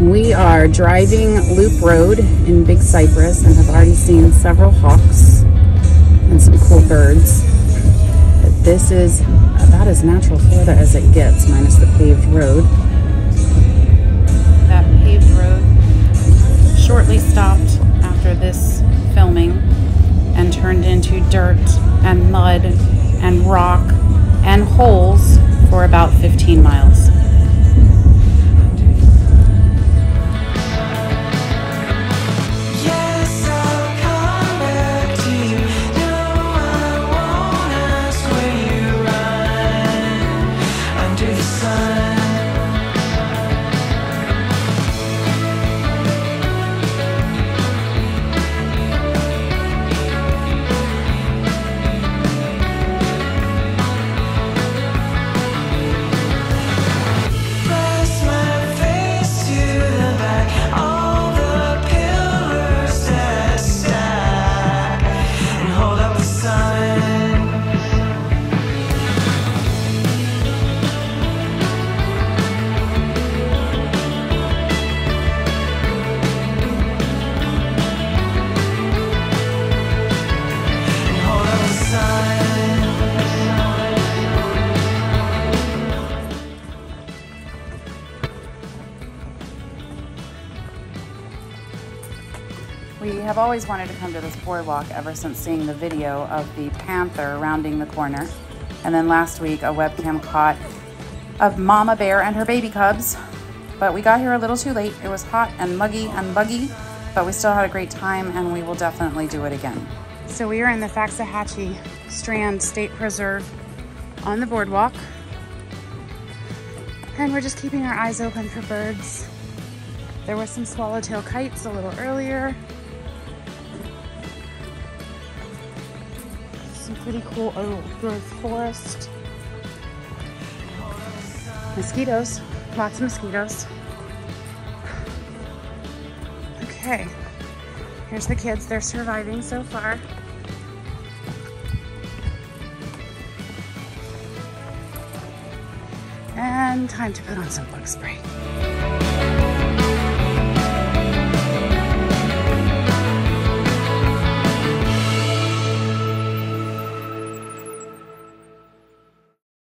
We are driving Loop Road in Big Cypress and have already seen several hawks and some cool birds. But this is about as natural Florida as it gets, minus the paved road. That paved road shortly stopped after this filming and turned into dirt and mud and rock and holes for about 15 miles. We have always wanted to come to this boardwalk ever since seeing the video of the panther rounding the corner. And then last week, a webcam caught a mama bear and her baby cubs. But we got here a little too late. It was hot and muggy and buggy, but we still had a great time and we will definitely do it again. So we are in the Fakahatchee Strand State Preserve on the boardwalk. And we're just keeping our eyes open for birds. There were some swallowtail kites a little earlier. Pretty cool oak growth forest. Mosquitoes, lots of mosquitoes. Okay, here's the kids. They're surviving so far. And time to put on some bug spray.